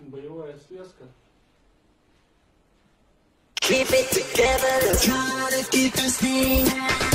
Боевая связка. Keep it together, try to keep this thing.